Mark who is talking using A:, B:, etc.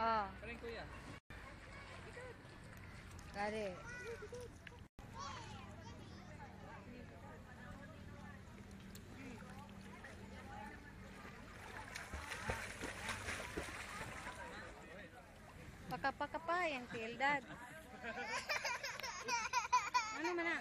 A: Ah. Oh.
B: Karin kuya.
A: Kare. Pakapaka pa yung tildad. ano man na?